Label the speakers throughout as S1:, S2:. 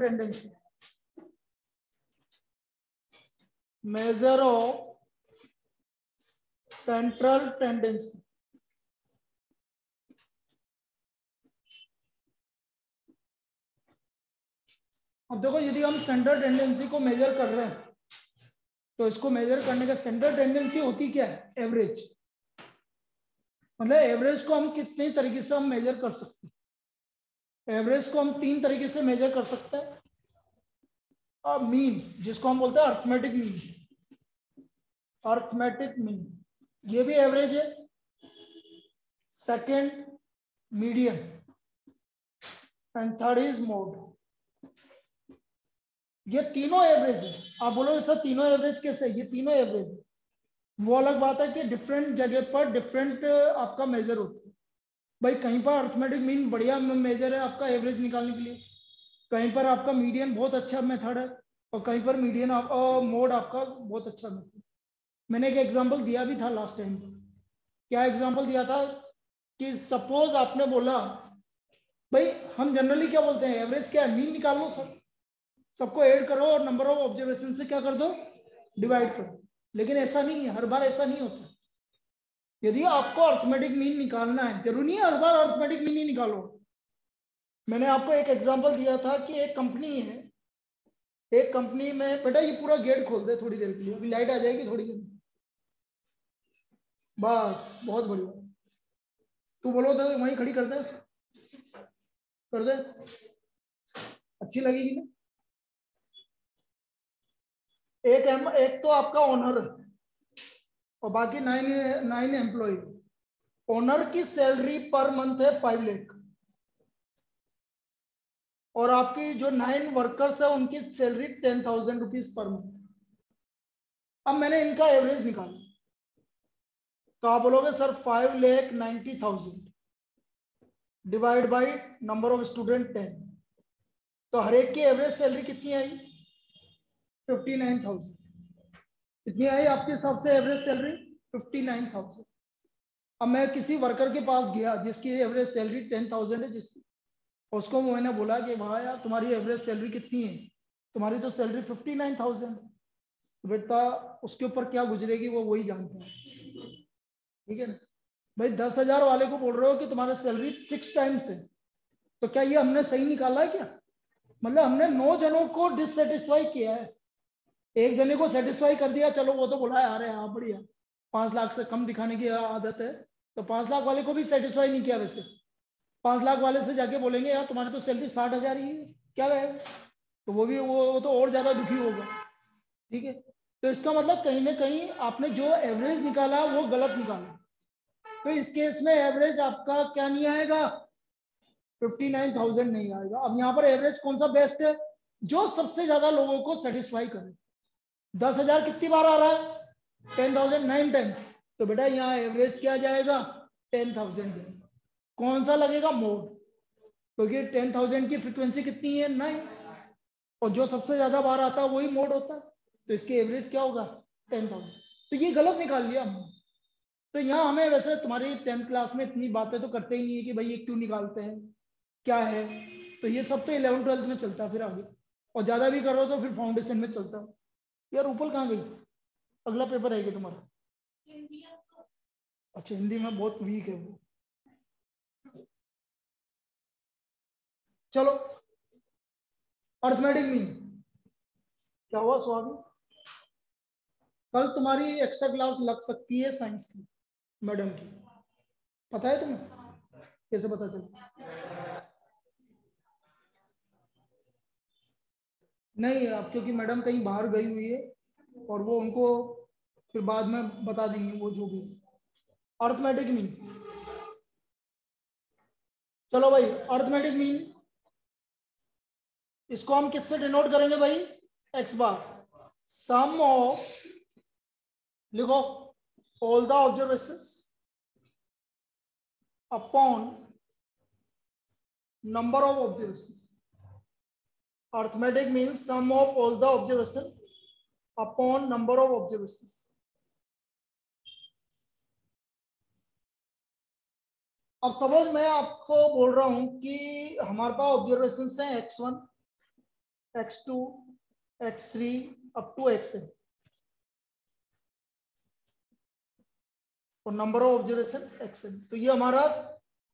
S1: Tendency measure of central tendency. अब देखो, यदि हम सेंट्रल टेंडेंसी को मेजर कर रहे हैं तो इसको मेजर करने का सेंट्रल टेंडेंसी होती क्या है? एवरेज मतलब एवरेज को हम कितने तरीके से हम मेजर कर सकते हैं? एवरेज को हम तीन तरीके से मेजर कर सकते हैं। मीन जिसको हम बोलते हैं अर्थमेटिक मीन अर्थमेटिक मीन ये भी एवरेज है। Second medium and third is mode ये तीनों एवरेज है। आप बोलोगे सर तीनों एवरेज कैसे ये तीनों एवरेज है। वो अलग बात है कि डिफरेंट जगह पर डिफरेंट आपका मेजर होता है। भाई कहीं पर अर्थमेटिक मीन बढ़िया मेजर है आपका एवरेज निकालने के लिए। कहीं पर आपका मीडियन बहुत अच्छा मेथड है और कहीं पर मीडियन आप, मोड आपका बहुत अच्छा मेथड मैंने एक एग्जांपल दिया भी था लास्ट टाइम क्या एग्जांपल दिया था कि सपोज़ आपने बोला भाई हम जनरली क्या बोलते हैं? एवरेज क्या है? मीन निकाल लो सब। सबको ऐड करो और नंबर ऑफ़ ऑब्जर्वेशन से क्या कर दो? डिवाइड करो। लेकिन ऐसा नहीं है। हर बार ऐसा नहीं होता। यदि आपको अर्थमेटिक मीन निकालना है, ज़रूरी है हर बार अर्थमेटिक मीन ही निकालो। मैंने आपको एक एग्जांपल दिया था कि एक कंपनी है, एक कंपनी में, बेटा ये पूरा गेट खोल दे थोड़ी देर के लिए, अभी लाइट आ जाएगी थोड़ी देर बस, बहुत बढ़िया। तू बोलो तो वहीं खड़ी कर दे कर दे। अच्छी लगेगी ना? एक एक तो आपका ओनर और बाकी नाइन नाइन एम्प्लॉय ओनर की सैलरी पर मंथ है फाइव लेख और आपकी जो नाइन वर्कर्स है, उनकी salary ten thousand rupees per month अब मैंने इनका एवरेज निकाला। तो आप बोलोगे, sir five lakh ninety thousand divide by number of student ten तो हर एक की एवरेज सैलरी कितनी आई? फिफ्टी नाइन थाउज़ेंड कितनी आई आपके हिसाब से average salary fifty nine thousand अब मैं किसी वर्कर के पास गया, जिसकी एवरेज सैलरी टेन थाउज़ेंड है जिसकी, उसको मैंने बोला कि भाई यार, तुम्हारी एवरेज सैलरी कितनी है? तुम्हारी तो सैलरी फिफ्टी नाइन थाउज़ेंड बेटा, उसके ऊपर क्या गुजरेगी वो वही जानता है। ठीक है ना? भाई, दस हज़ार वाले को बोल रहे हो कि तुम्हारा सैलरी सिक्स टाइम्स है। तो क्या ये हमने सही निकाला है क्या? मतलब हमने नौ जनों को डिससेटिस्फाई किया है। एक जने को सेटिस्फाई कर दिया, चलो वो तो बोला यार हाँ बढ़िया। पाँच लाख से कम दिखाने की आदत है। तो पाँच लाख वाले को भी सेटिस्फाई नहीं किया वैसे। पाँच लाख वाले से जाके बोलेंगे, यार, तुम्हारे तो सैलरी साठ हज़ार ही है। क्या है? तो वो भी, वो तो और ज़्यादा दुखी होगा ठीक है? तो इसका मतलब कहीं ना कहीं आपने जो एवरेज निकाला, वो गलत निकाला। तो इस केस में एवरेज आपका क्या नहीं आएगा? फिफ्टी नाइन थाउज़ेंड नहीं आएगा। अब यहाँ पर एवरेज कौन सा बेस्ट है? जो सबसे ज़्यादा लोगों को सेटिस्फाई करे। दस हज़ार कितनी बार आ रहा है? टेन थाउज़ेंड नाइन टेंस तो बेटा यहाँ एवरेज क्या जाएगा? टेन थाउज़ेंड कौन सा लगेगा? मोड क्योंकि टेन थाउज़ेंड की फ्रीक्वेंसी कितनी है? नाइन और जो सबसे ज़्यादा बार आता है, वही मोड होता है। तो इसकी एवरेज क्या होगा? टेन थाउज़ेंड तो ये गलत निकाल लिया हमने। तो यहाँ हमें वैसे तुम्हारी टेंथ क्लास में इतनी बातें तो करते ही नहीं है कि भाई ये क्यों निकालते हैं? क्या है? तो ये सब तो इलेवन ट्वेल्थ में चलता है फिर आगे। और ज़्यादा भी करो तो फिर फाउंडेशन में चलता है। यार ऊपर कहाँ गई? अगला पेपर है तुम्हारा। अच्छा हिंदी में बहुत वीक है वो। चलो अर्थमेटिक मीन क्या हुआ स्वामी? कल तुम्हारी एक्स्ट्रा क्लास लग सकती है साइंस की मैडम की। पता है तुम्हें? कैसे पता चला? नहीं, अब क्योंकि मैडम कहीं बाहर गई हुई है और वो उनको फिर बाद में बता देंगे वो जो भी अर्थमेटिक मीन चलो भाई अर्थमेटिक मीन इसको हम किससे डिनोट करेंगे भाई? X bar. सम ऑफ़ लिखो all the observation upon number of observation arithmetic means sum of all the observation upon number of observation अब सपोज़ मैं आपको बोल रहा हूँ कि हमारे पास ऑब्जर्वेशन है X one X two X three up to N और नंबर ऑफ़ ऑब्जर्वेशन एन तो ये हमारा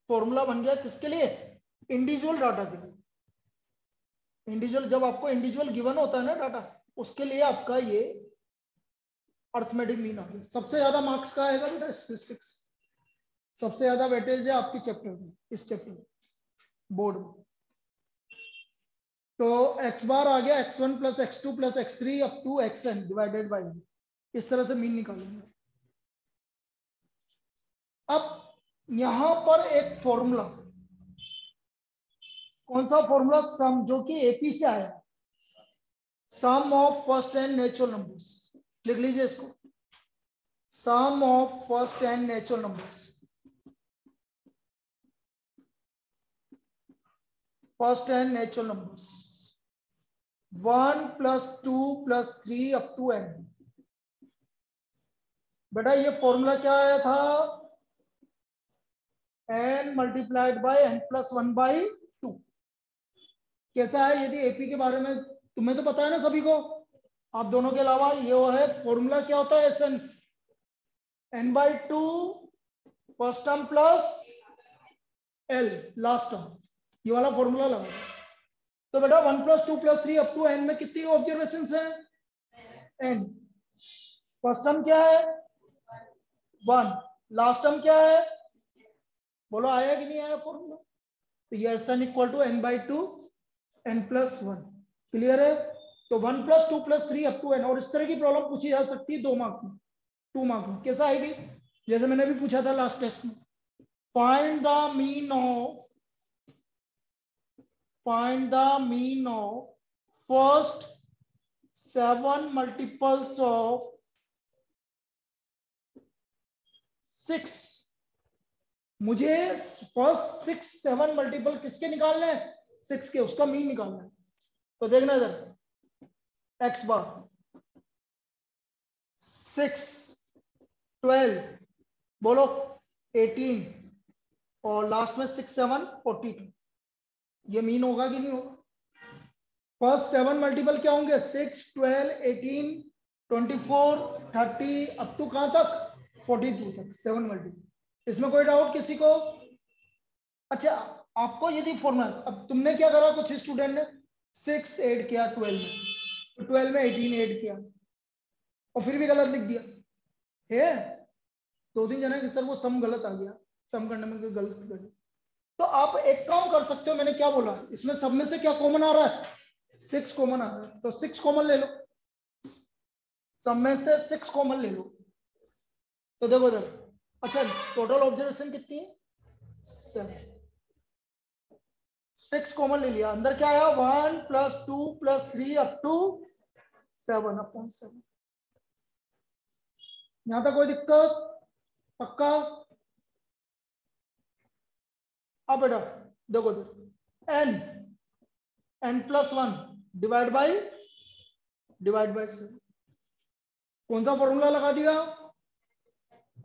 S1: फॉर्मूला बन गया किसके लिए? इंडिविजुअल डाटा के लिए। इंडिविजुअल जब आपको इंडिविजुअल गिवन होता है ना डाटा उसके लिए आपका ये अर्थमेटिक मीन आ गया सबसे ज़्यादा मार्क्स का आएगा बेटा स्टेटिस्टिक्स सबसे ज़्यादा वेटेज है आपकी चैप्टर में, इस चैप्टर में बोर्ड में। तो एक्स बार आ गया X one plus X two plus X three up to X N divided by इस तरह से मीन निकालेंगे। अब यहाँ पर एक फॉर्मूला कौन सा फॉर्मूला सम जो कि एपी से आया sum of first N natural numbers लिख लीजिए इसको। Sum of first N natural numbers first N natural numbers one plus two plus three up to N बेटा, ये फॉर्मूला क्या आया था? N multiplied by N plus one by कैसा है? यदि एपी के बारे में तुम्हें तो पता है ना सभी को। आप दोनों के अलावा ये वो है फॉर्मूला क्या होता है? S N N by two first term plus L last term ये वाला फॉर्मूला लगा। तो बेटा one plus two plus three up to N में कितनी ऑब्जर्वेशन है? एन फ़र्स्ट टर्म क्या है? वन लास्ट टर्म क्या है? बोलो, आया कि नहीं आया फॉर्मूला तो ये S N equal to N by two N plus one clear है? तो one plus two plus three up to N और इस तरह की प्रॉब्लम पूछी जा सकती है दो मार्क में टू मार्क में. कैसा आएगी जैसे मैंने भी पूछा था लास्ट टेस्ट में. Find the mean of find the mean of first seven multiples of six मुझे फ़र्स्ट सिक्स सेवन मल्टीपल किसके निकालने हैं? सिक्स के उसका मीन निकालना है तो देखना इधर। एक्स बार सिक्स ट्वेल्व बोलो। एटीन और लास्ट में सिक्स सेवन फोर्टी टू ये मीन होगा कि नहीं होगा? फ़र्स्ट सेवन मल्टीपल क्या होंगे? Six twelve eighteen twenty four thirty up to कहाँ तक? फोर्टी टू तक। सेवन मल्टीपल इसमें कोई डाउट किसी को? अच्छा आपको यदि फॉर्मूला अब तुमने क्या करा कुछ स्टूडेंट ने? सिक्स एड किया ट्वेल्व में तो ट्वेल्व में एटीन एड किया। और फिर भी गलत लिख दिया। है? दो तीन जने सर, वो सम गलत आ गया। सम करने में गलत कर तो आप एक काम कर सकते हो, मैंने क्या बोला? इसमें सब में से क्या कॉमन आ रहा है? सिक्स कॉमन आ रहा है। तो सिक्स कॉमन ले लो। सब में से सिक्स कॉमन ले लो। तो देखो देखो। अच्छा टोटल ऑब्जर्वेशन कितनी है? सेवन सिक्स कॉमन ले लिया। अंदर क्या आया? One plus two plus three up to seven upon seven यहाँ तक कोई दिक्कत? पक्का? अब बेटा, देखो देखो। N n plus one divide by divide by seven कौन सा फॉर्मूला लगा दिया?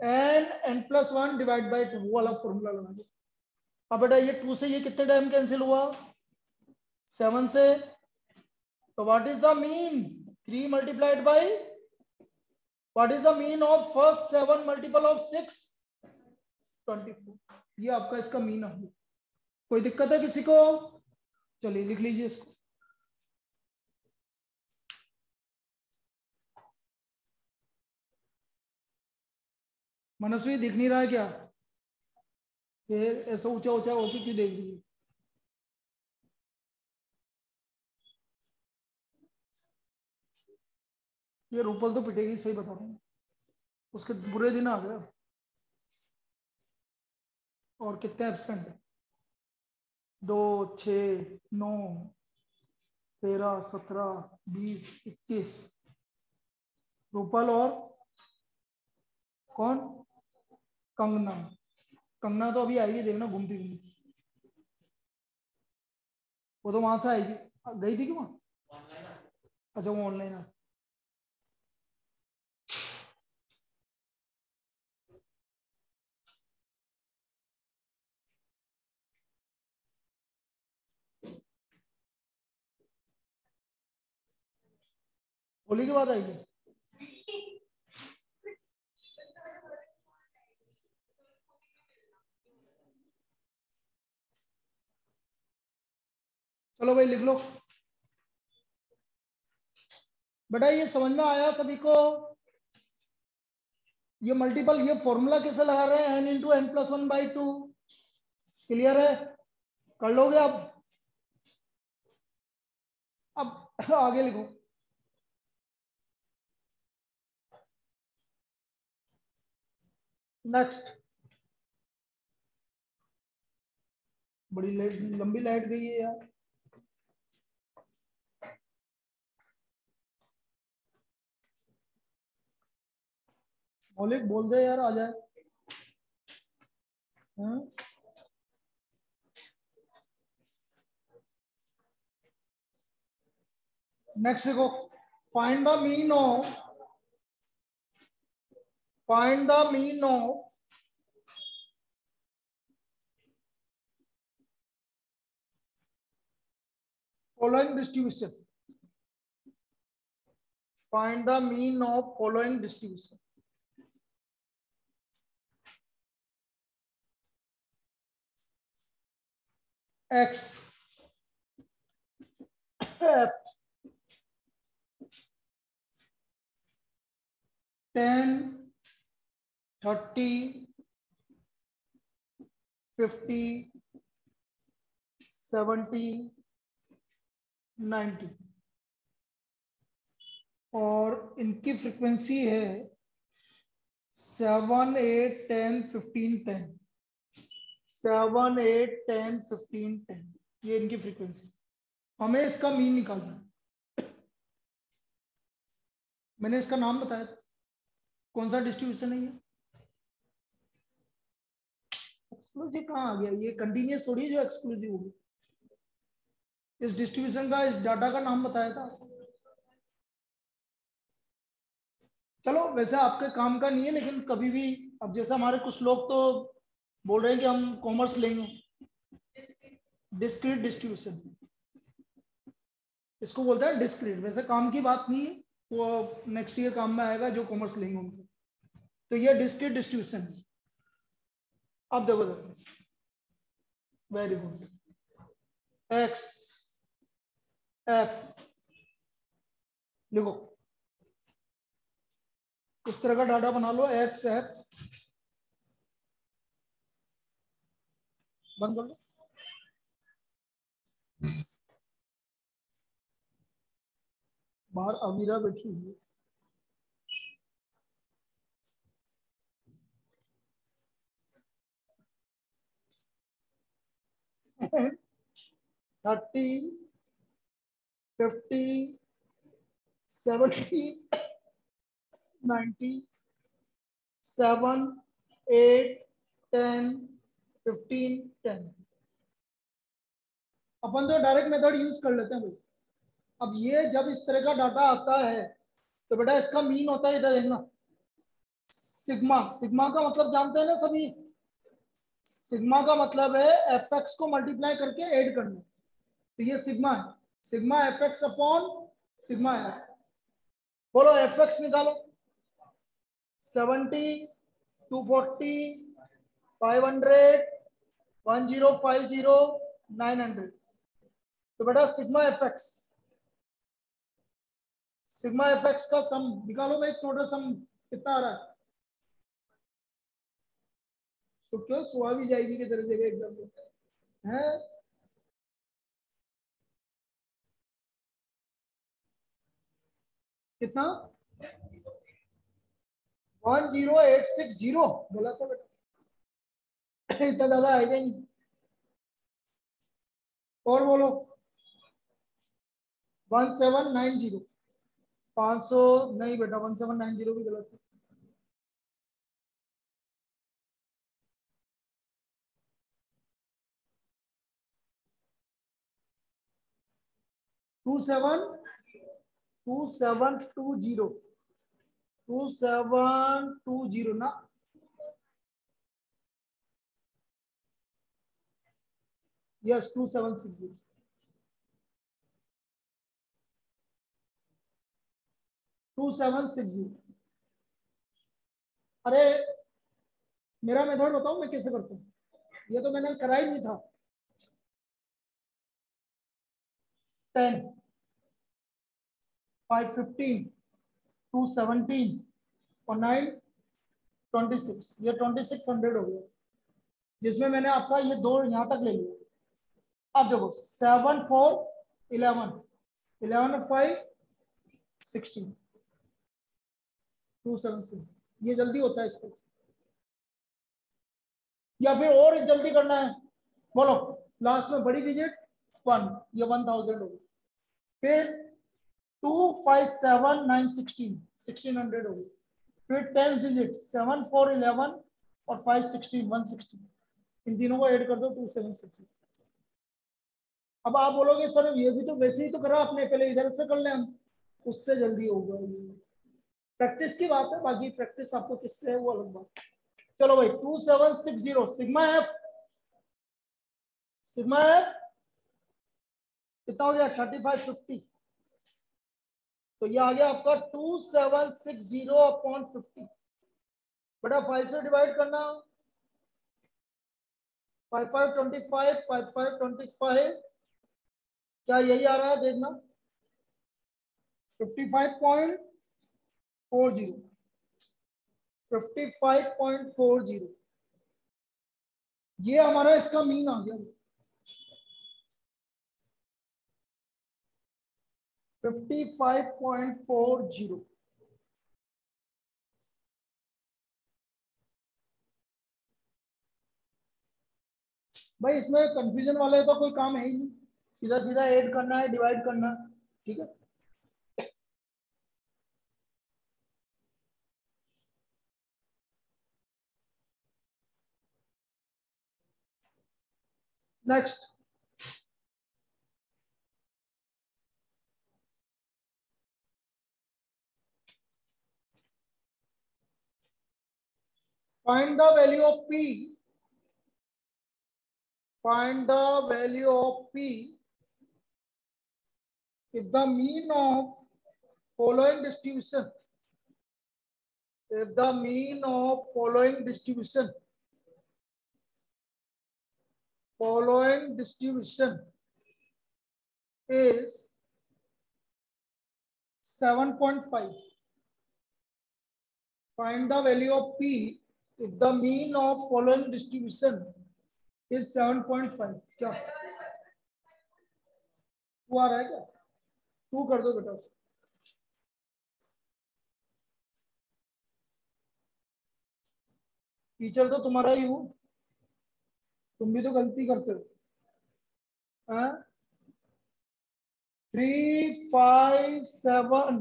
S1: N n plus one divide by two वाला फॉर्मूला लगा दिया। अब बेटा ये टू से ये कितने टाइम कैंसिल हुआ? सेवन से तो what is the mean three multiplied by what is the mean of first seven multiple of six twenty four ये आपका इसका मीन है। कोई दिक्कत है किसी को? चलिए लिख लीजिए इसको। मनस्वी, दिख नहीं रहा है क्या? ऐसा ऊँचा ऊँचा होके क्यों देख रही है? ये रूपल तो पिटेगी, सही बता रहा हूँ। उसके बुरे दिन आ गए। और कितने एबसेंट है? दो छ नौ, तेरह, सत्रह, बीस, इक्कीस। रूपल और कौन? कंगना। कंगना तो अभी आएगी, देखना घूमती घूमती। वो तो वहाँ से आएगी। गई थी कि वहाँ? अच्छा वो ऑनलाइन आती होली के बाद आएगी? चलो भाई लिख लो। बेटा, ये समझ में आया सभी को? ये मल्टीपल ये फॉर्मूला कैसे लगा रहे हैं? N into n plus one by two clear है? कर लोगे अब अब आगे लिखो। नेक्स्ट बड़ी लाइट लंबी लाइट गई है यार। मौलिक बोल दे यार, आ जाए। नेक्स्ट देखो find the mean of find the mean of following distribution find the mean of following distribution x. F. 10 30 50 70 90 और इनकी फ्रीक्वेंसी है seven eight ten fifteen ten seven eight ten fifteen ten ये इनकी फ्रीक्वेंसी हमें इसका mean निकालना है। मैंने इसका नाम बताया कौन सा डिस्ट्रीब्यूशन है ये? एक्सक्लूसिव कहाँ आ गया? ये कंटिन्यूस थोड़ी जो एक्सक्लूसिव होगी। इस डिस्ट्रीब्यूशन का, इस डाटा का नाम बताया था। चलो, वैसे आपके काम का नहीं है, लेकिन कभी भी, अब जैसे हमारे कुछ लोग तो बोल रहे हैं कि हम कॉमर्स लेंगे। डिस्क्रीट डिस्ट्रीब्यूशन इसको बोलते हैं डिस्क्रीट वैसे काम की बात नहीं वो नेक्स्ट ईयर काम में आएगा जो कॉमर्स लेंगे उनको तो ये डिस्क्रीट डिस्ट्रीब्यूशन अब देखो देखो। वेरी गुड एक्स एफ़ लिखो। इस तरह का डाटा बना लो। एक्स एफ़ बंद कर लो बाहर अमीरा बैठी हुई thirty fifty seventy ninety seven eight ten fifteen ten अपन तो डायरेक्ट मेथड यूज़ कर लेते हैं भाई। अब ये जब इस तरह का डाटा आता है तो बेटा इसका मीन होता है इधर देखना। सिग्मा सिग्मा का मतलब जानते हैं ना सभी? सिग्मा का मतलब है एफ़ एक्स को मल्टीप्लाई करके ऐड करना। तो ये सिग्मा है। Sigma f x upon sigma है बोलो एफ़ एक्स निकालो। Seventy two forty five hundred one zero five zero nine hundred. तो बेटा sigma f x sigma f x का सम निकालो भाई टोटल सम कितना आ रहा है? तो क्यों सुहा भी जाएगी किधर जगह एकदम है? कितना? One zero eight six zero. गलत है बेटा। इतना ज़्यादा आएगा नहीं? और बोलो। वन सेवन नाइन ज़ीरो पाँच सौ नहीं बेटा वन सेवन नाइन ज़ीरो भी गलत है। Two seven two seven two zero two seven two zero ना? सेवन सिक्स ज़ीरो अरे, मेरा मेथड बताओ, मैं कैसे करता हूँ? ये तो मैंने करा ही नहीं था। Ten five fifteen two seventeen और नाइन ट्वेंटी सिक्स ये ट्वेंटी सिक्स हंड्रेड हो गया। जिसमें मैंने आपका ये दो यहाँ तक ले लिया। अब देखो seven four eleven eleven five sixteen two seven six ये जल्दी होता है इस पर या फिर और जल्दी करना है। बोलो लास्ट में बड़ी डिजिट वन ये वन थाउज़ेंड होगी फिर two five seven nine sixteen sixteen hundred होगी फिर tenth digit seven four eleven और फाइव सिक्सटीन वन सिक्सटीन इन तीनों को ऐड कर दो टू सेवन सिक्सटीन अब आप बोलोगे, सर, ये भी तो वैसे ही तो करा आपने, पहले इधर से कर ले हम। उससे जल्दी होगा प्रैक्टिस की बात है, बाकी प्रैक्टिस आपको किससे है, वो अलग बात। चलो भाई two seven six zero sigma f sigma f कितना हो गया? थर्टी फाइव फिफ्टी तो ये आ गया आपका two seven six zero upon fifty बेटा फाइव से डिवाइड करना। Five five twenty five five five twenty five क्या यही आ रहा है देखना? Fifty five point four zero fifty five point four zero ये हमारा इसका मीन आ गया। Fifty five point four zero भाई, इसमें कंफ्यूजन वाले तो कोई काम है ही नहीं। सीधा सीधा ऐड करना है डिवाइड करना, ठीक है? Next find the value of p find the value of p if the mean of following distribution if the mean of following distribution following distribution is 7.5 find the value of p if the mean of following distribution is 7.5 क्या to आ रहा है क्या to कर दो बेटा teacher तो तुम्हारा ही हूँ। तुम भी तो गलती करते हो। Three five seven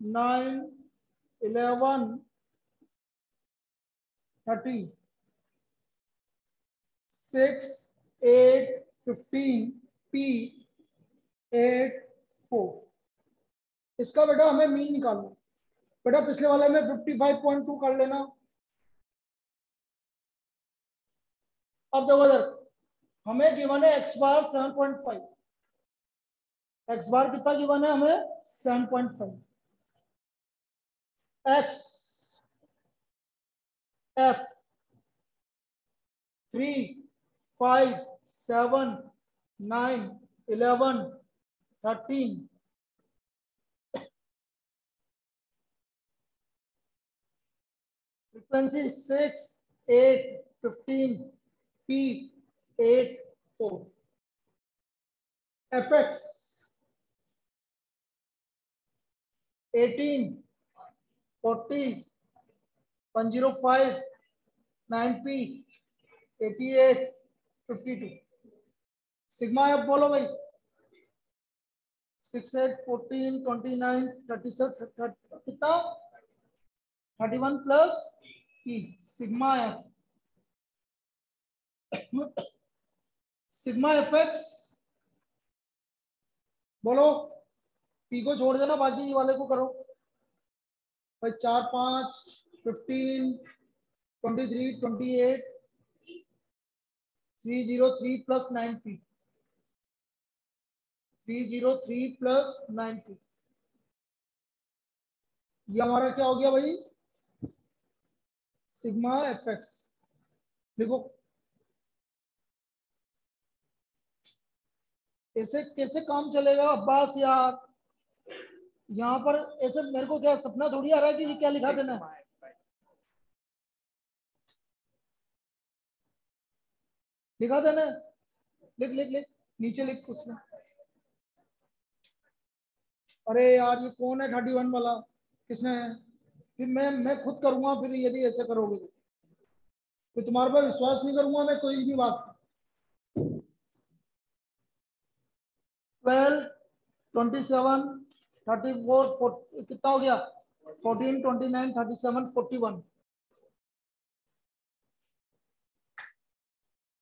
S1: nine eleven thirty six eight fifteen p eight four इसका बेटा हमें मीन निकालना बेटा पिछले वाले में फिफ्टी फाइव पॉइंट टू कर लेना। अब देखो इधर, हमें गिवन है x bar seven point five x bar कितना गिवन है हमें? Seven point five x f three five seven nine eleven thirteen frequency 6 8 15 p 8 4 fx 18 40 105 9p 88 fifty two sigma f बोलो भाई six eight fourteen twenty nine thirty seven कितना? Thirty one plus p sigma f sigma f x बोलो। P को छोड़ देना, बाकी वाले को करो। भाई, चार, पाँच fifteen twenty three twenty eight three zero three plus nine p three zero three plus ninety ये हमारा क्या हो गया भाई? सिग्मा एफ़ एक्स देखो, ऐसे कैसे काम चलेगा, अब्बास यार? यहाँ पर ऐसे मेरे को क्या सपना थोड़ी आ रहा है कि ये क्या लिखा देना है? लिखा देना लिख लिख लिख। नीचे लिख उसमें। अरे यार, ये कौन है थर्टी वन वाला? किसने? फिर मैं मैं खुद करूँगा, फिर यदि ऐसे करोगे तो। फिर तुम्हारे पर विश्वास नहीं करूँगा मैं कोई भी बात twelve twenty seven thirty four कितना हो गया? Fourteen twenty nine thirty seven forty one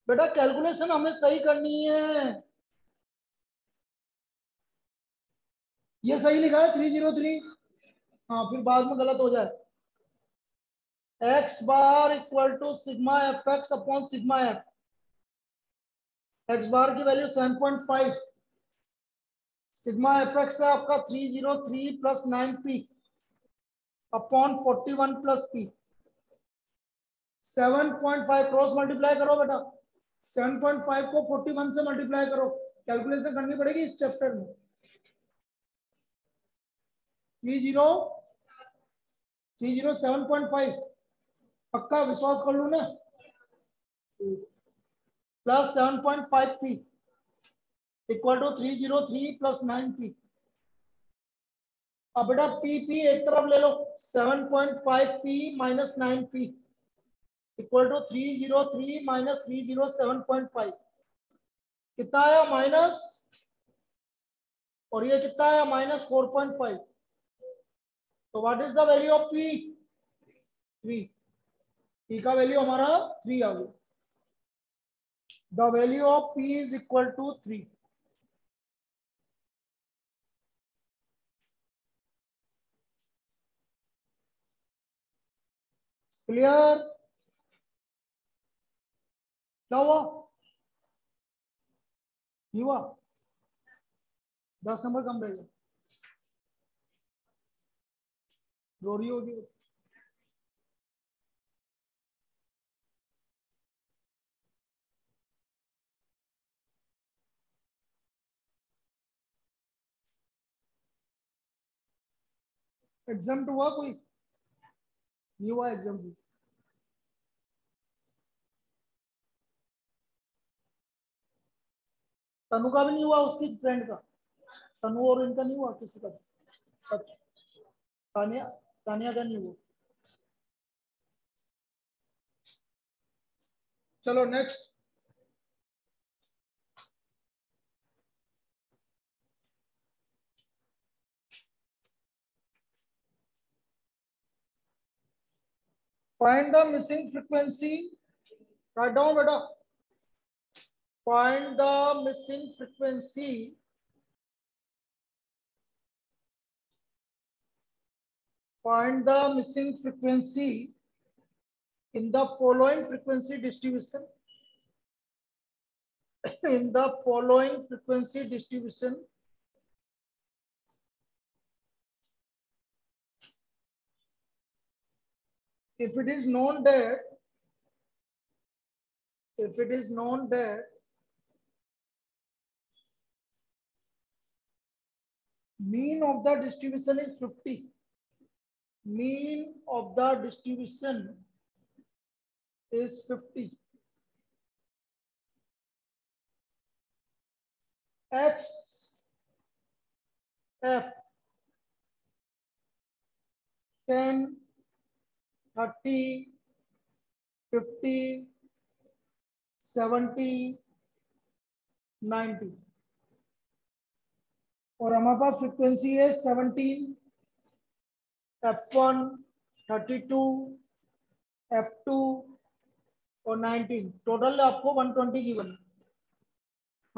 S1: बेटा कैलकुलेशन हमें सही करनी है। ये सही लिखा है थ्री ज़ीरो थ्री हाँ फिर बाद में गलत हो जाए। X bar equal to sigma f x upon sigma f x bar की value seven point five sigma f x है आपका three zero three plus nine p upon forty one plus p seven point five cross multiply करो बेटा। Seven point five को forty one से multiply करो। Calculation करनी पड़ेगी इस चैप्टर में। Three zero three zero seven point five पक्का विश्वास कर लू ना? Plus seven point five p equal to three zero three plus nine p अब बेटा पी पी एक तरफ़ ले लो। Seven point five p minus nine p equal to three zero three minus three zero seven point five कितना आया? Minus और ये कितना आया? माइनस फोर पॉइंट फाइव तो what is the value of p three p का value हमारा three आ गया. The value of p is equal to three clear क्या हुआ नहीं हुआ दस नंबर कम रहेगा रो रही होगी एग्ज़ाम हुआ कोई? नहीं हुआ एग्ज़ाम तनु का भी नहीं हुआ, उसकी फ्रेंड का। तनु और इनका नहीं हुआ किसी का तानिया तानिया का नहीं हुआ। चलो next find the missing frequency write down beta find the missing frequency. Find the missing frequency in the following frequency distribution. In the following frequency distribution. If it is known that if it is known that mean of the distribution is 50 mean of the distribution is 50 x f 10 30 50 70 90 और हमारे पास frequency है 17 f1 32 f2 और 19 total आपको 120 given है.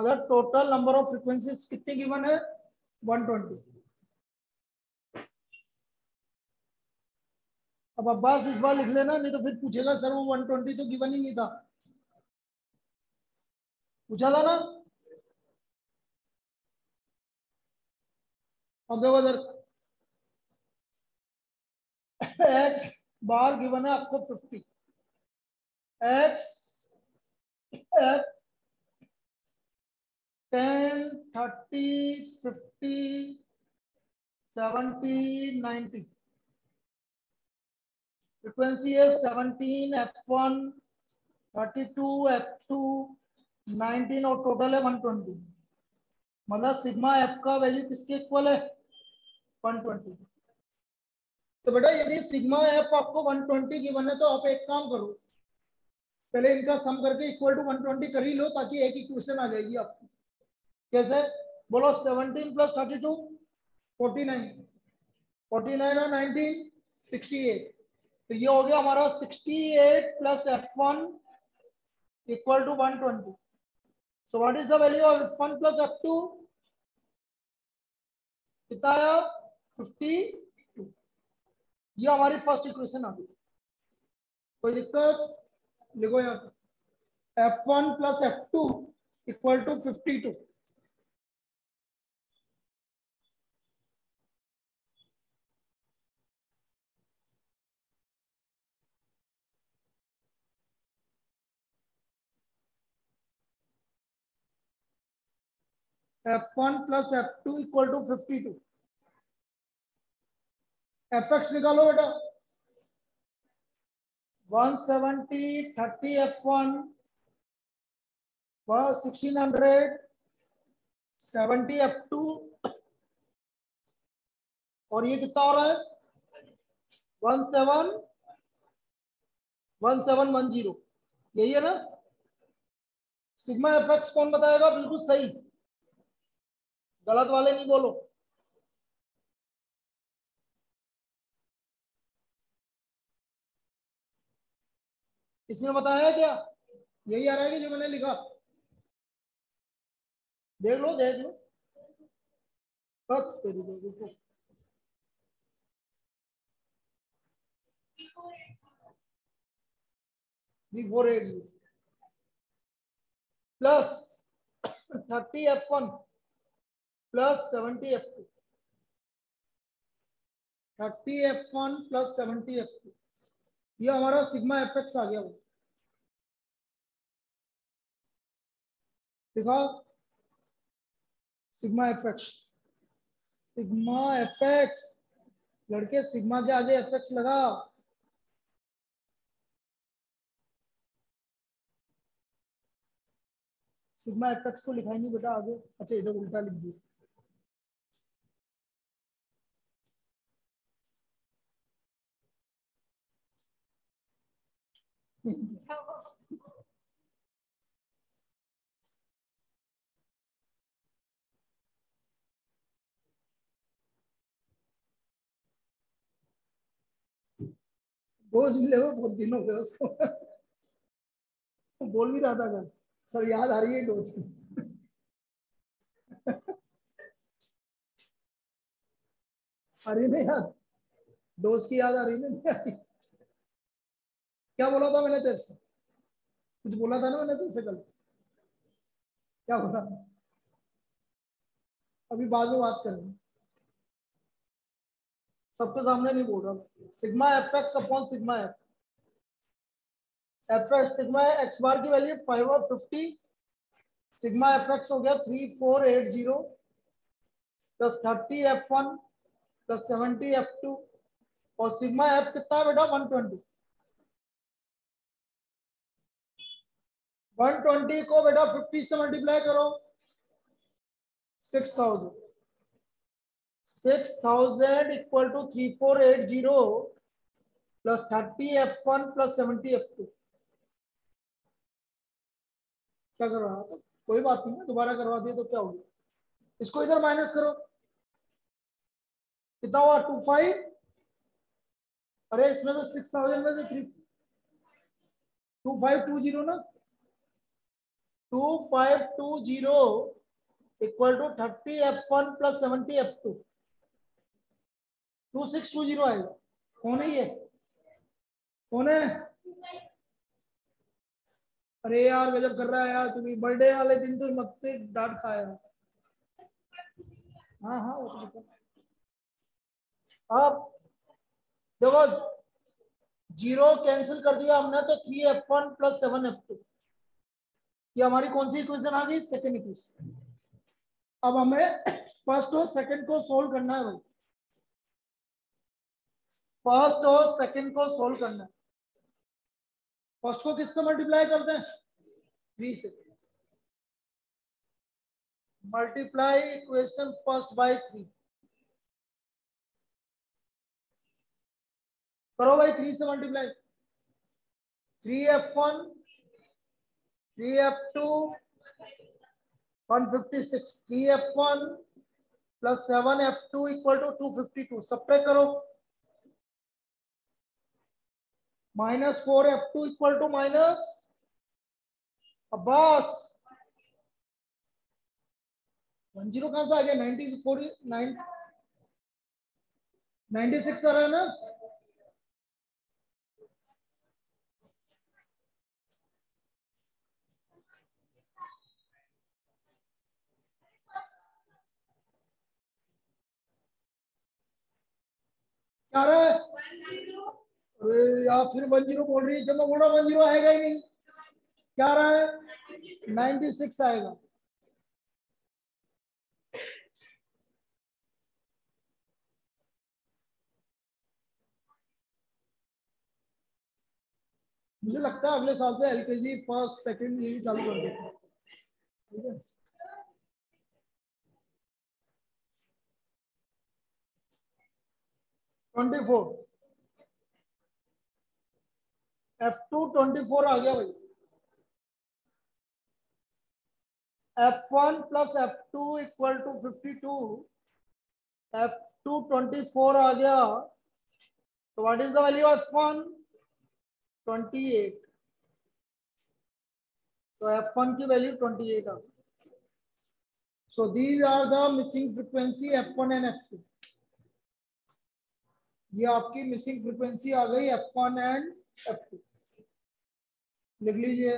S1: मतलब total number of frequencies कितने given है? 120 अब अब्बास, इस बार लिख लेना, नहीं तो फिर पूछेगा सर, वो 120 तो गिवन ही नहीं था. पूछा था ना? अब देखो सर एक्स बार गिवन है आपको fifty x f ten thirty fifty seventy है seventeen f one thirty two f two nineteen और टोटल है वन ट्वेंटी मतलब सिग्मा एफ़ का वैल्यू किसके इक्वल है? वन ट्वेंटी तो बेटा, यदि सिग्मा एफ़ आपको वन ट्वेंटी की बने तो आप एक काम करो। पहले इनका सम करके इक्वल टू वन ट्वेंटी कर ही लो, ताकि एक इक्वेशन आ जाएगी आपकी। कैसे? बोलो seventeen plus thirty two forty nine forty nine और नाइनटीन सिक्सटी एट तो ये हो गया हमारा sixty eight plus f one equal to one twenty so what is the value of f one plus f two कितना आया? Fifty two. ये हमारी फ़र्स्ट इक्वेशन आ गई। कोई दिक्कत? लिखो यहाँ पे। F one plus f two equal to fifty two f one plus f two equal to fifty two f x निकालो बेटा। One seventy thirty f one sixteen hundred seventy f two और ये कितना हो रहा है? One seven one seven one zero यही है ना? सिग्मा एफ़ एक्स कौन बताएगा? बिल्कुल सही। गलत वाले नहीं बोलो। किसी ने बताया क्या? यही आ रहा है कि जो मैंने लिखा। देख लो देख लो। तेरी three four eight plus thirty f one plus seventy f two thirty f one plus seventy f two ये हमारा सिग्मा एफ़ एक्स आ गया। वो f x sigma f x लड़के सिग्मा के आगे एफ़ एक्स लगा सिग्मा एफ़ एक्स को लिखाई नहीं बेटा आगे। अच्छा इधर उल्टा लिख दिया। रोज मिले हुए बहुत दिन हो गए उसको। बोल भी रहा था कल सर याद आ रही है डोज की। रही नहीं याद? डोज की याद आ रही नहीं रही क्या बोला था मैंने तेरे से? कुछ बोला था ना मैंने तेरे से कल? क्या बोला था? अभी बाद में बात करेंगे। सबके सामने नहीं बोल रहा। Sigma f x upon sigma f f x sigma x bar की वैल्यू फाइव और फिफ्टी सिग्मा एफ़ एक्स हो गया three four eight zero plus thirty f one plus seventy f two और सिग्मा एफ़ कितना बेटा? One twenty one twenty को बेटा fifty से मल्टीप्लाई करो. Six thousand six thousand equal to three four eight zero plus thirty f one plus seventy f two क्या कर रहा था कोई बात नहीं है दोबारा करवा दिए तो क्या होगा? इसको इधर माइनस करो। कितना हुआ? टू फाइव अरे, इसमें तो सिक्स थाउज़ेंड में से three two five two zero ना? Two five two zero equal to thirty f one plus seventy f two six two zero आएगा। कौन है ये? कौन है? अरे यार, गजब कर रहा है यार तुम्हें बर्थडे वाले दिन तो मत डांट खाया। हाँ हाँ वो तो अब देखो, ज़ीरो कैंसिल कर दिया हमने तो three f one plus seven f two ये हमारी कौन सी इक्वेशन आ गई? सेकेंड इक्वेशन अब हमें फ़र्स्ट और सेकंड को सोल्व करना है भाई। फ़र्स्ट और सेकंड को सोल्व करना है। फ़र्स्ट को किससे मल्टीप्लाई करते हैं? थ्री से। Multiply equation first by three. करो भाई थ्री से multiply. Three f one three f two one fifty six three f one plus seven f two equal to two fifty two separate करो। Minus four f two equal to minus Abbas one zero कहाँ से आ गया? Ninety four, nine, ninety six आ रहा है ना? क्या रहा है? यार, फिर वन ज़ीरो बोल रही है, जब मैं बोल रहा वन ज़ीरो आएगा ही नहीं। क्या रहा है? नाइनटी सिक्स आएगा। मुझे लगता है अगले साल से एलकेजी फ़र्स्ट सेकंड यही चालू कर देते ठीक है? Twenty four f two twenty four आ गया भाई। F one plus f two equal to fifty two f two twenty four आ गया। तो what is the value f one twenty eight तो एफ़ वन की वैल्यू ट्वेंटी एट आ गई। So these are the missing frequency f one and f two ये आपकी missing frequency आ गई f one and f two लिख लीजिए।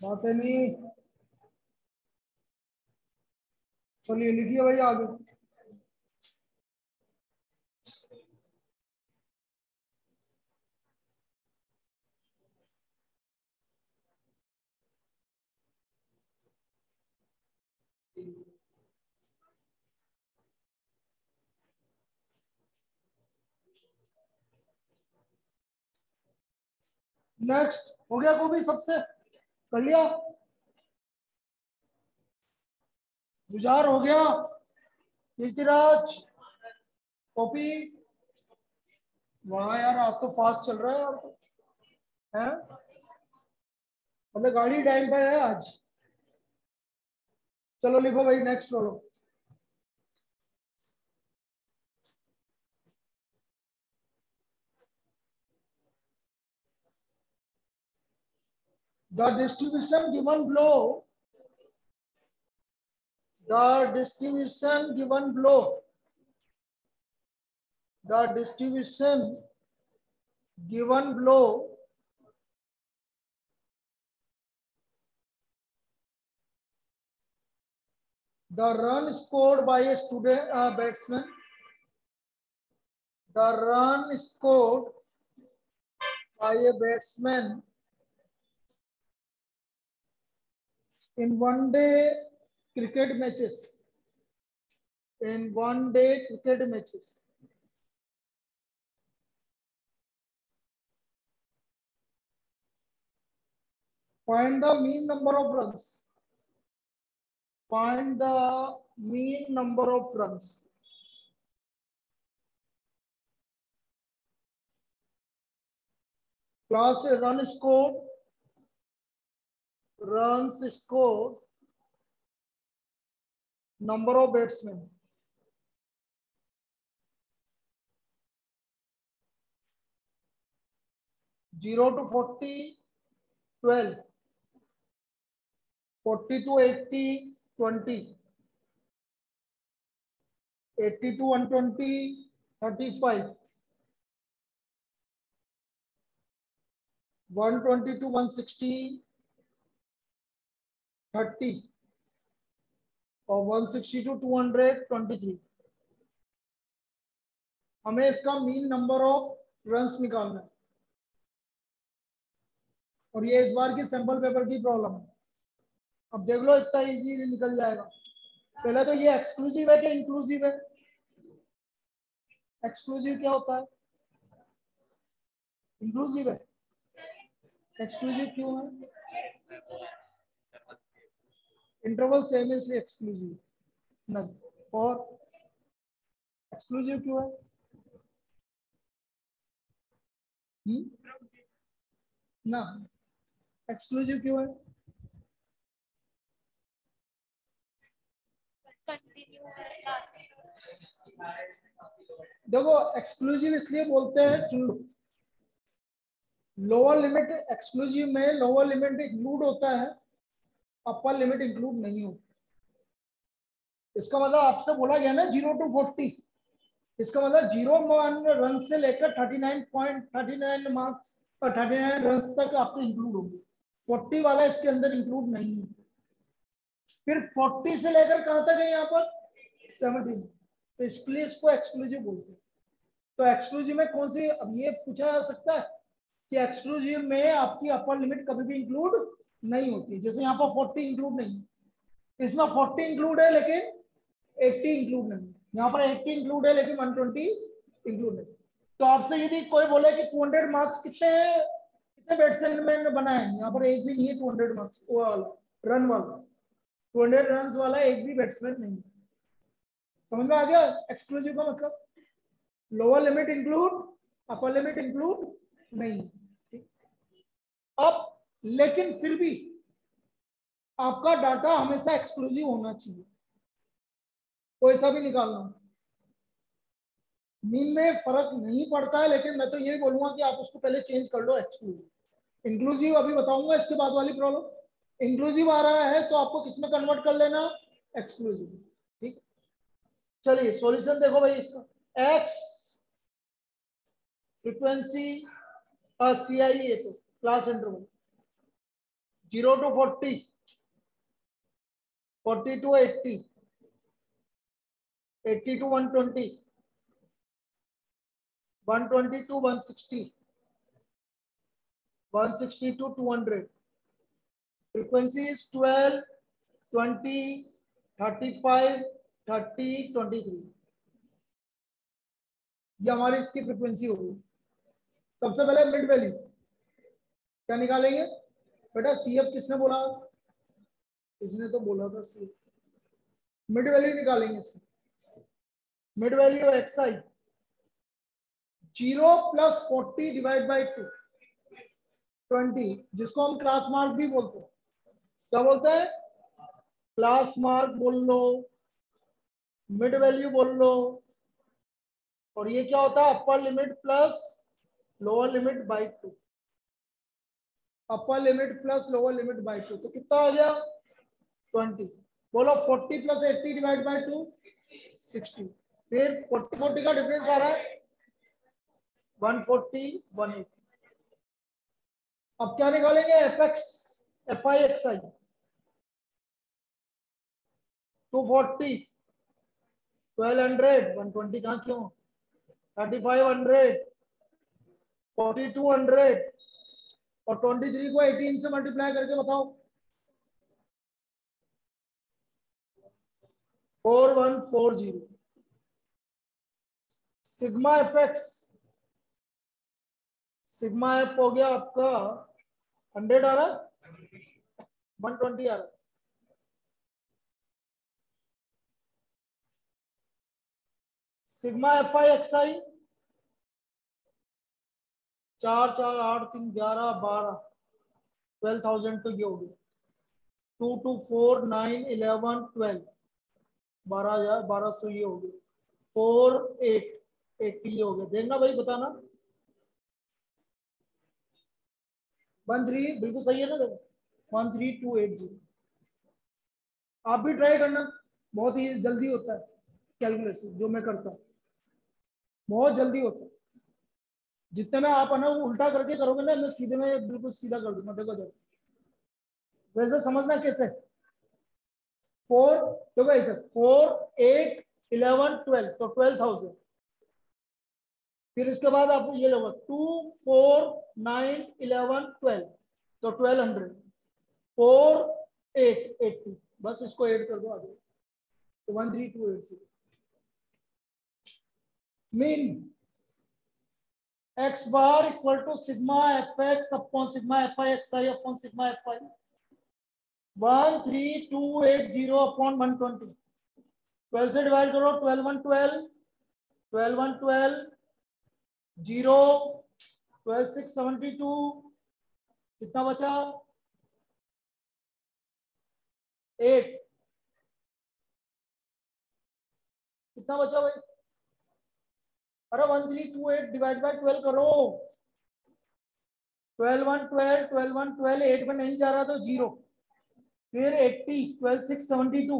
S1: बात नहीं। चलिए लिखिए भाई आगे। नेक्स्ट हो गया को भी सबसे। कर लिया। गुजार हो गया। कीर्तिराज कॉपी। वहाँ यार, आज तो फास्ट चल रहा है यार तो। है? मतलब गाड़ी टाइम पर है आज। चलो लिखो भाई नेक्स्ट बोलो the distribution given below. The distribution given below. The distribution given below. The run scored by a student uh, batsman. The run scored by a batsman in one day cricket matches in one day cricket matches find the mean number of runs find the mean number of runs class run score runs scored, number of batsmen. Zero to 40, 12. 40 to 80, 20. Eighty two one twenty thirty five one twenty two one sixty thirty. और one sixty two two hundred twenty three. हमें इसका mean number of runs निकालना है. और ये इस बार की sample paper की प्रॉब्लम है. अब देख लो, इतना इजी निकल जाएगा. पहले तो ये एक्सक्लूसिव है कि इंक्लूसिव है? एक्सक्लूसिव क्या होता है? इंक्लूसिव है. एक्सक्लूसिव क्यों है? इंटरवल सेम है इसलिए एक्सक्लूसिव नहीं और एक्सक्लूसिव क्यों है हुँ? हम्म? ना एक्सक्लूसिव क्यों है देखो एक्सक्लूसिव इसलिए बोलते हैं लोअर लिमिट एक्सक्लूसिव में लोअर लिमिट इंक्लूड होता है अपर लिमिट इंक्लूड नहीं होता इसका मतलब आपसे बोला गया ना ज़ीरो टू फोर्टी इसका मतलब ज़ीरो रन से लेकर thirty nine point thirty nine marks thirty nine run तक आपको इंक्लूड होंगे। फोर्टी वाला इसके अंदर इंक्लूड नहीं है। फिर फोर्टी से लेकर कहाँ तक है यहाँ पर? सेवनटीन तो इसलिए इसको एक्सक्लूसिव बोलते हैं। तो एक्सक्लूसिव में कौन सी, अब ये पूछा जा सकता है कि एक्सक्लूसिव में आपकी अपर लिमिट कभी भी इंक्लूड नहीं होती। जैसे यहाँ पर फोर्टी इंक्लूड नहीं इसमें फोर्टी इंक्लूड है, लेकिन एट्टी इंक्लूड नहीं यहाँ पर एट्टी इंक्लूड है, लेकिन वन ट्वेंटी इंक्लूड नहीं तो आपसे यदि कोई बोले कि टू हंड्रेड मार्क्स कितने कितने बैट्समैन ने बनाए यहाँ पर एक भी नहीं है टू हंड्रेड मार्क्स वो वाला रन वाला। टू हंड्रेड रन वाला एक भी बैट्समैन नहीं समझ में आ गया? एक्सक्लूसिव का मतलब? Lower limit include upper limit include नहीं अब लेकिन फिर भी आपका डाटा हमेशा एक्सक्लूसिव होना चाहिए। कोई सा भी निकालना। मीन में फ़र्क नहीं पड़ता है, लेकिन मैं तो यही बोलूँगा कि आप उसको पहले चेंज कर लो एक्सक्लूसिव इंक्लूसिव अभी बताऊँगा इसके बाद वाली प्रॉब्लम इंक्लूसिव आ रहा है तो आपको किसमें कन्वर्ट कर लेना? एक्सक्लूसिव ठीक? चलिए सॉल्यूशन देखो भाई इसका। X frequency C I A तो class interval zero two forty forty two eighty eighty two one twenty 120 to 160 160 to 200 frequency is 12 20 35 30 23 ये हमारी इसकी फ्रीक्वेंसी होगी। सबसे पहले मिड वैल्यू क्या निकालेंगे? बेटा सीएफ किसने बोला? इसने तो बोला था सीएफ मिड वैल्यू निकालेंगे mid value Exide zero plus forty divide by two twenty जिसको हम क्लास मार्क भी बोलते हैं। क्या बोलते हैं? क्लास मार्क बोल लो मिड वैल्यू बोल लो, और ये क्या होता है? Upper limit plus lower limit by two upper limit plus lower limit by two तो कितना आ गया? ट्वेंटी बोलो forty plus eighty divide by two sixty फिर फोर्टी फोर्टी का डिफरेंस आ रहा है? 140 180 अब क्या निकालेंगे? F x f i x i two forty twelve hundred one twenty कहा क्यों? Thirty five hundred forty two hundred और ट्वेंटी थ्री को एटीन से मल्टीप्लाई करके बताओ। Four one four zero sigma f x sigma f हो गया आपका हंड्रेड आ रहा है। वन ट्वेंटी आ रहा sigma f i x i चार चार, आठ, तीन, ग्यारह, बारह ट्वेल्व थाउज़ेंड तो ये हो गया। Two two four nine eleven twelve बारह हज़ार, बारह सौ ये हो गया। फोर एट एट्टी ये हो गया। देखना भाई, बताना। वन थ्री बिल्कुल सही है ना देखो one three two eight zero आप भी ट्राई करना। बहुत ही जल्दी होता है। कैलकुलेशन जो मैं करता हूँ। बहुत जल्दी होता है। जितने में आप ना वो उल्टा करके करोगे ना, मैं सीधे में बिल्कुल सीधा कर दूँगा, देखो देखो वैसे समझना कैसे? फोर देखो ऐसे फोर एट इलेवन ट्वेल्व तो ट्वेल्व थाउज़ेंड फिर इसके बाद आप ये लोग two four nine eleven twelve तो twelve hundred four eight eight two बस इसको ऐड कर दो आगे। One three two eight three mean x bar equal to sigma fx upon sigma fi xi upon sigma fi 13280 upon 120 12 से divide करो 12 1 12 12 1 12 zero twelve six seventy two कितना बचा eight कितना बचा भाई अरे one three two eight divide by twelve करो। Twelve one twelve twelve one twelve eight में नहीं जा रहा तो ज़ीरो फिर eighty twelve six seventy two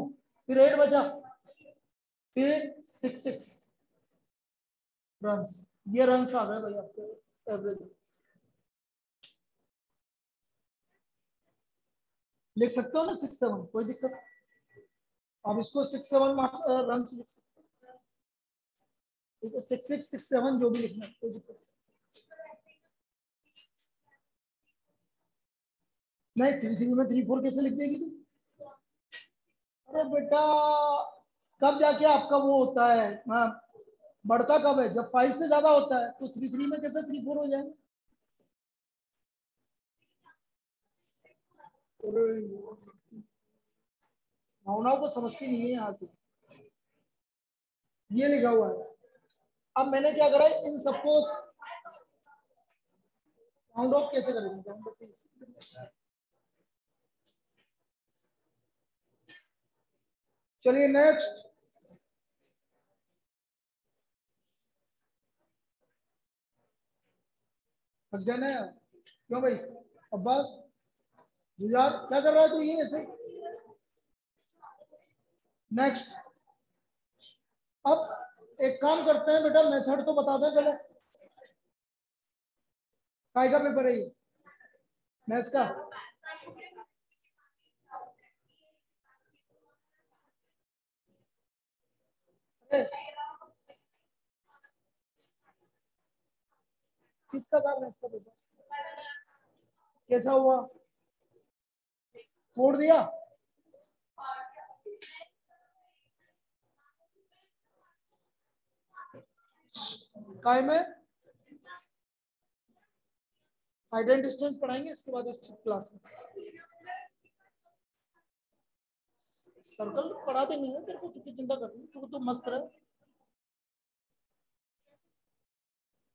S1: फिर एट बचा। फिर सिक्स सिक्स रन्स ये रन आ गए भाई आपके एवरेज लिख सकते हो ना सिक्स सेवन कोई दिक्कत? अब इसको सिक्स सेवन मार्क्स रन लिख सकते ठीक है सिक्स सिक्स सिक्स सेवन जो भी लिखना कोई दिक्कत नहीं। थ्री थ्री में थ्री फोर कैसे लिख देगी तू? अरे बेटा, कब जाके आपका वो होता है? हाँ बढ़ता कब है? जब फाइव से ज़्यादा होता है तो थ्री थ्री में कैसे थ्री फोर हो जाएँगे? भावनाओं को समझती नहीं है यहाँ की ये लिखा हुआ है। अब मैंने क्या करा इन सबको राउंड ऑफ़ कैसे करेंगे? चलिए नेक्स्ट थक गया ना क्यों भाई? अब्बास यार, क्या कर रहा है तू ये ऐसे? नेक्स्ट अब एक काम करते हैं बेटा मेथड तो बता दें, पहले। काय का पेपर है ये? मैथ्स का किसका काम है इसका पेपर कैसा हुआ? छोड़ दिया? काय में? हाइड एंड डिस्टेंस पढ़ाएँगे, इसके बाद इस क्लास में। सर्कल पढ़ा देंगे तेरे को कितनी चिंता कर रही है तो मस्त रहे।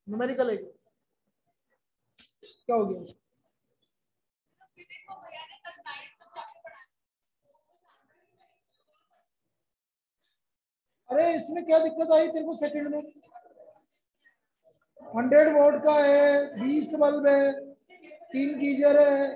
S1: न्यूमेरिकल है क्या हो गया? अरे इसमें क्या दिक्कत आई तेरे को सेकंड में? हंड्रेड वोट का है, बीस बल्ब है, तीन गीजर है।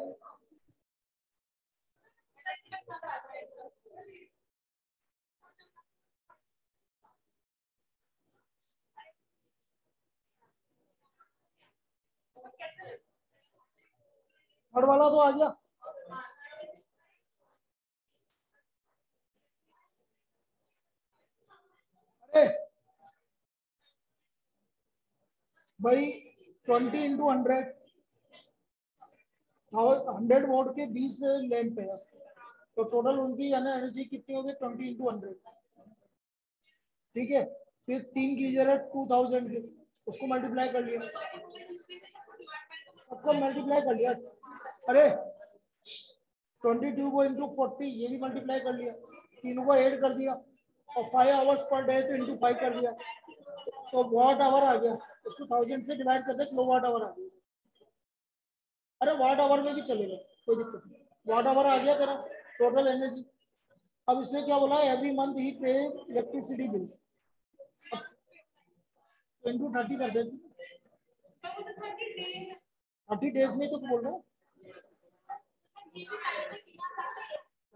S1: थर्ड वाला तो आ गया। अरे भाई twenty into hundred hundred vote के बीस लैंप है। तो टोटल उनकी यानी एनर्जी कितनी होगी? ट्वेंटी इंटू हंड्रेड ठीक है? फिर तीन गीजर है टू थाउज़ेंड के। उसको मल्टीप्लाई कर लिया। सबको मल्टीप्लाई कर लिया। अरे ट्वेंटी टू को इंटू फोर्टी ये भी मल्टीप्लाई कर लिया। तीनों को ऐड कर दिया। और फाइव आवर्स पर डे तो इंटू फाइव कर दिया। तो वॉट आवर आ गया? उसको थाउज़ेंड से डिवाइड कर दे किलो वाट आवर आ गया। अरे वाट आवर में भी चलेगा, कोई दिक्कत नहीं। वाट आवर आ गया तेरा टोटल एनर्जी अब इसने क्या बोला एवरी मंथ ही पे इलेक्ट्रिसिटी बिल इंटू थर्टी कर दे थर्टी डेज़ में तो बोल रहा हूँ।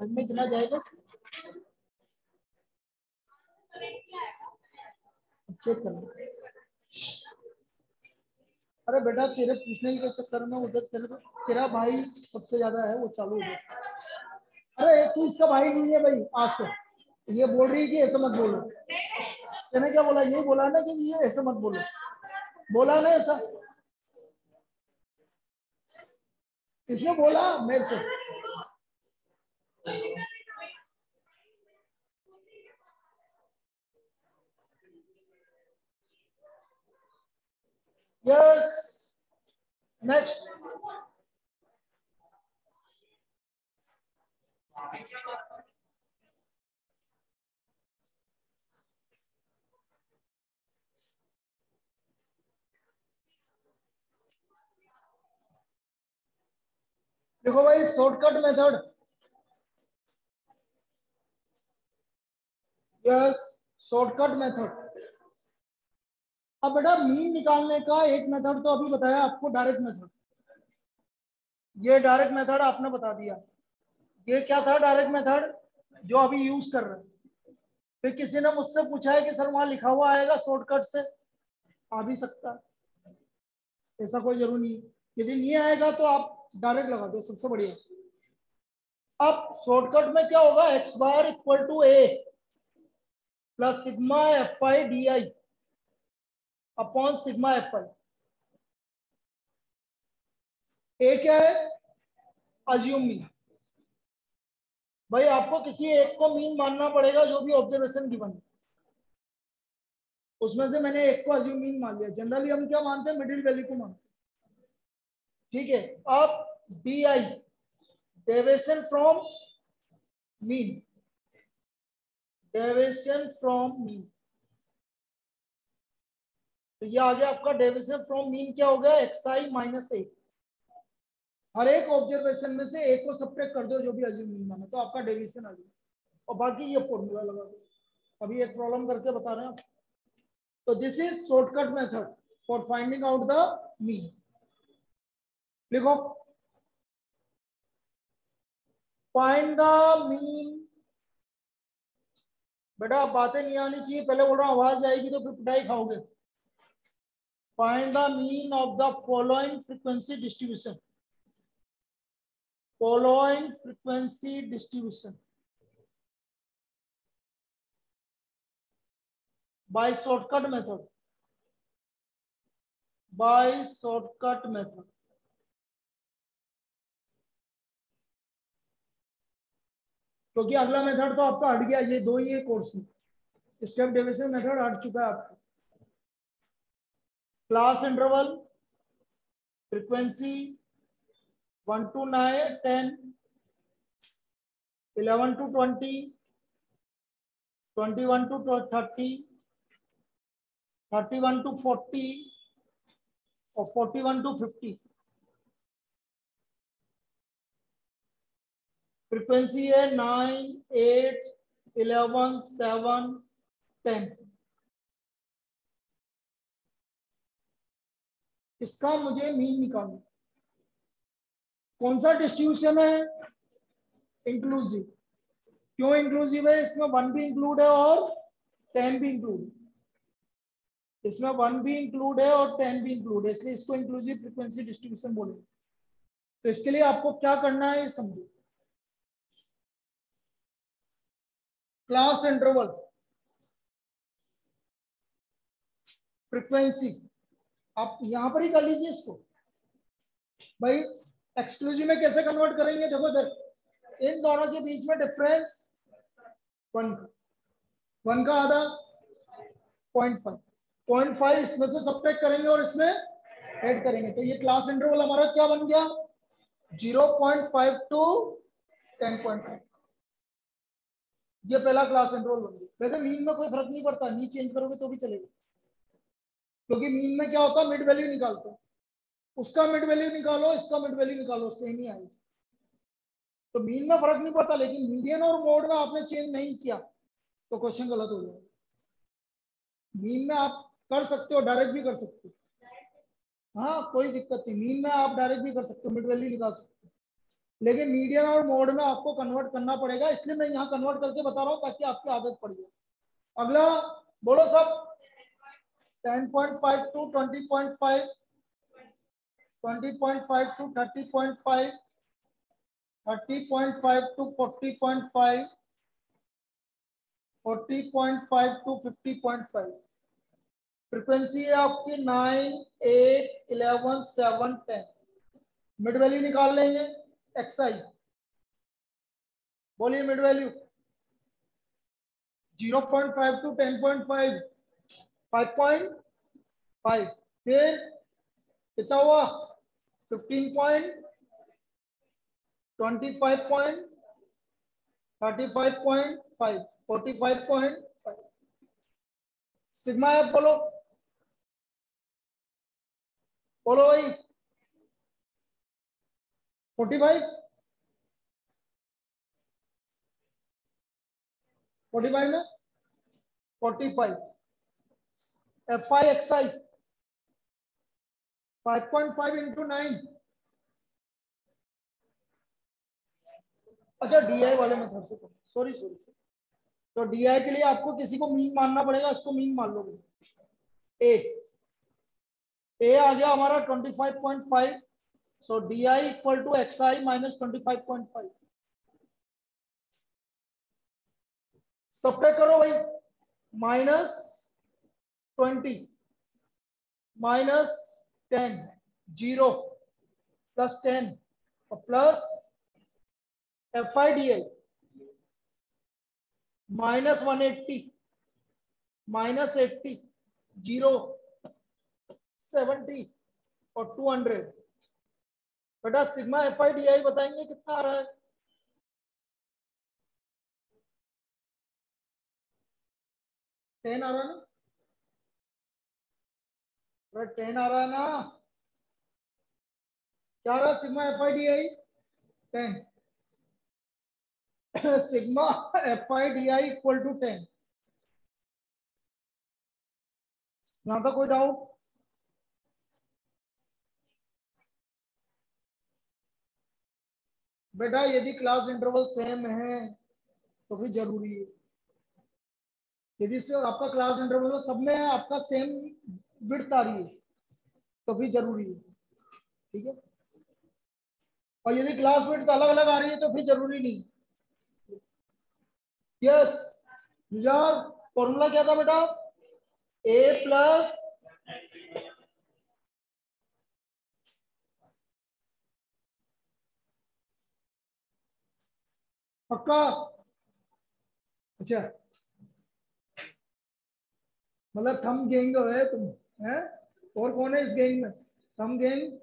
S1: में गिना जाएगा? चेक कर अरे बेटा, तेरे पूछने के चक्कर में उधर तेरे तेरा भाई सबसे ज़्यादा है, वो चालू हो अरे, तू इसका भाई नहीं है भाई, आज से। ये बोल रही है कि ऐसा मत बोलो। मैंने क्या बोला? ये बोला ना कि ये ऐसे मत बोलो। बोला ना ऐसा। इसने बोला मेरे से। Yes. Next. देखो भाई shortcut method yes shortcut method अब बेटा मीन निकालने का एक मेथड तो अभी बताया आपको डायरेक्ट मेथड ये डायरेक्ट मेथड आपने बता दिया। ये क्या था डायरेक्ट मेथड जो अभी यूज़ कर रहे हैं। फिर किसी ने मुझसे पूछा है कि सर वहाँ लिखा हुआ आएगा शॉर्टकट से, आ भी सकता ऐसा कोई ज़रूरी नहीं। यदि नहीं आएगा तो आप डायरेक्ट लगा दो, सबसे बढ़िया। अब शॉर्टकट में क्या होगा? X bar equal to a plus sigma f i d i upon sigma f i a क्या है? अज्यूम मीन भाई, आपको किसी एक को मीन मानना पड़ेगा जो भी ऑब्जर्वेशन गिवन है। उसमें से मैंने एक को अज्यूम मीन मान लिया। जनरली हम क्या मानते हैं? मिडिल वैल्यू को मानते ठीक है, अब d i deviation from mean deviation from mean तो ये आ गया आपका डेविएशन फ्रॉम मीन क्या हो गया? एक्स आई माइनस ए हर एक ऑब्जर्वेशन में से एक को सब्ट्रैक्ट कर दो, जो भी अज्यूम मीन माना। तो आपका डेविएशन आ गया। और बाकी ये फॉर्मूला लगा दो। अभी एक प्रॉब्लम करके बता रहे हैं तो this is shortcut method for finding out the mean लिखो। फाइंड द मीन बेटा, बातें नहीं आनी चाहिए। पहले बोल रहा हूँ, आवाज़ आएगी तो फिर पिटाई खाओगे। Find the mean of the following frequency distribution following frequency distribution by shortcut method by shortcut method क्योंकि अगला मेथड तो आपका हट गया ये दो ही है कोर्स में स्टेप डेविएशन मेथड हट चुका है आपका class interval frequency one two nine ten eleven two twenty twenty one two thirty thirty one two forty और forty one two fifty frequency है nine eight eleven seven ten इसका मुझे mean निकालना कौन सा डिस्ट्रीब्यूशन है? इंक्लूसिव क्यों inclusive है? इसमें वन भी इंक्लूड है और टेन भी इंक्लूड इसमें वन भी इंक्लूड है और टेन भी इंक्लूड है, इसलिए इसको इंक्लूसिव फ्रीक्वेंसी डिस्ट्रीब्यूशन बोले तो इसके लिए आपको क्या करना है समझो। क्लास इंटरवल फ्रीक्वेंसी आप यहाँ पर ही कर लीजिए इसको। भाई एक्सक्लूसिव में कैसे कन्वर्ट करेंगे? देखो इधर। इन दोनों के बीच में डिफरेंस वन वन का आधा पॉइंट फाइव पॉइंट फाइव इसमें से सब्ट्रैक्ट करेंगे और इसमें ऐड करेंगे। तो ये क्लास इंटरवल हमारा क्या बन गया? Zero point five two ten point five ये पहला क्लास इंटरवल बन गया। वैसे मीन में कोई फ़र्क नहीं पड़ता। नी चेंज करोगे तो भी चलेगा। क्योंकि मीन में क्या होता है? मिड वैल्यू निकालते हैं। उसका मिड वैल्यू निकालो, इसका मिड वैल्यू निकालो सेम ही आएगी। तो मीन में फ़र्क नहीं पड़ता, लेकिन मीडियन और मोड में आपने चेंज नहीं किया तो क्वेश्चन गलत हो जाएगा। मीन में आप कर सकते हो डायरेक्ट भी कर सकते हो। हाँ कोई दिक्कत नहीं। मीन में आप डायरेक्ट भी कर सकते हो मिड वैल्यू निकाल सकते हो। लेकिन मीडियन और मोड में आपको कन्वर्ट करना पड़ेगा, इसलिए मैं यहाँ कन्वर्ट करके बता रहा हूँ ताकि आपकी आदत पड़ जाए। अगला, बोलो सब। 10.5 to 20.5 20.5 to 30.5 30.5 to 40.5 40.5 to 50.5 frequency है आपकी 9 8 11 7 10 मिड वैल्यू निकाल लेंगे एक्साई बोलिए मिड वैल्यू 0.5 टू 10.5 5.5 फिर कितना हुआ 15 पॉइंट 25 पॉइंट 35.5 45.5 सिग्मा एफ़ बोलो। बोलो भाई। फोर्टी फाइव 45 45 में 45 f i x i 5.5 into nine अच्छा डीआई वाले में थोड़ा सा सॉरी सॉरी तो डीआई के लिए आपको किसी को मीन मानना पड़ेगा, इसको मीन मान लोगे। ए ए आ गया हमारा 25.5 so d i equal to x i minus twenty five point five subtract करो भाई। Minus twenty minus ten, zero, plus ten, और plus f i d i, minus one eighty, minus eighty, zero, seventy, और two hundred. बेटा sigma f i d i बताएँगे कितना आ रहा है? Ten आ रहा है ना? आ रहा है ना। क्या रहा sigma f i d i ten. Sigma f i d i equal to ten. यहाँ तक कोई डाउट बेटा, यदि क्लास इंटरवल सेम है तो फिर ज़रूरी है। यदि आपका क्लास इंटरवल सब में आपका सेम विड्थ आ रही है तो फिर ज़रूरी है। ठीक है? और यदि क्लास विड्थ अलग अलग आ रही है तो फिर ज़रूरी नहीं यस फॉर्मूला क्या था बेटा? ए प्लस पक्का? अच्छा। मतलब थम गेंगे तुम। है? और कौन है इस गैंग में? थम गैंग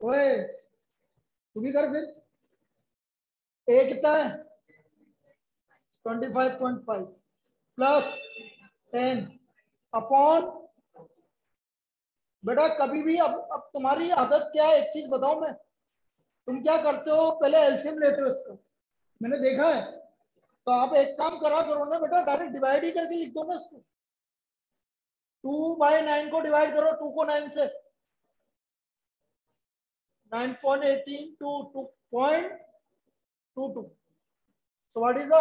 S1: ओए, तू भी कर फिर। ए कितना है? Twenty five point five plus ten upon बेटा, कभी भी अब अब तुम्हारी आदत क्या है? एक चीज़ बताओ मैं। तुम क्या करते हो? पहले एल्सियम लेते हो इसका। मैंने देखा है। तो आप एक काम करा करो ना बेटा डायरेक्ट डिवाइड ही करके लिख दो ना इसको। टू बाई नाइन को डिवाइड करो, टू को नाइन से। Nine point eighteen two two point two two. So what is the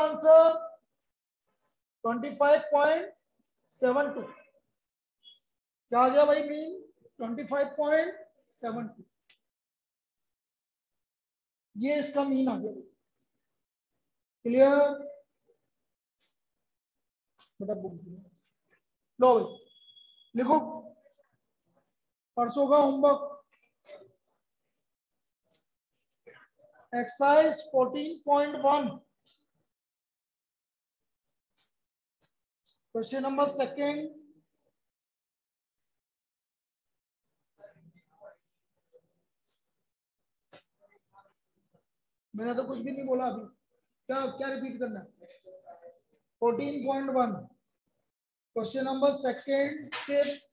S1: five point seven two क्या आ गया भाई mean twenty five point seven two ये इसका मीन आ गया। क्लियर बेटा बुक लो भाई। लिखो। परसों का homework exercise 14.1 question number second मैंने तो कुछ भी नहीं बोला अभी। क्या क्या रिपीट करना है? Fourteen point one question number second fifth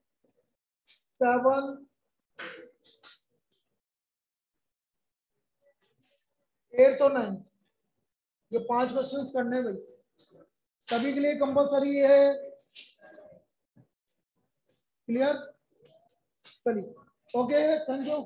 S1: seven eight और नाइन ये पाँच क्वेश्चंस करने भाई। सभी के लिए कंपलसरी है। क्लियर चलिए। Okay thank you